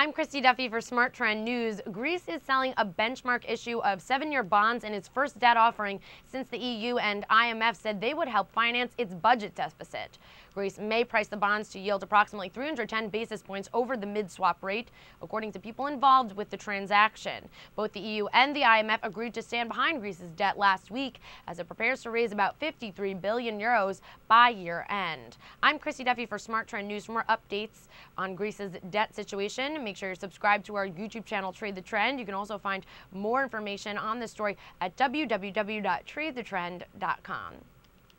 I'm Christy Duffy for SmarTrend News. Greece is selling a benchmark issue of seven year bonds in its first debt offering since the EU and IMF said they would help finance its budget deficit. Greece may price the bonds to yield approximately 310 basis points over the mid swap rate, according to people involved with the transaction. Both the EU and the IMF agreed to stand behind Greece's debt last week as it prepares to raise about 53 billion euros by year end. I'm Christy Duffy for SmarTrend News. For more updates on Greece's debt situation, Make sure you're subscribed to our YouTube channel, Trade the Trend. You can also find more information on this story at www.tradethetrend.com.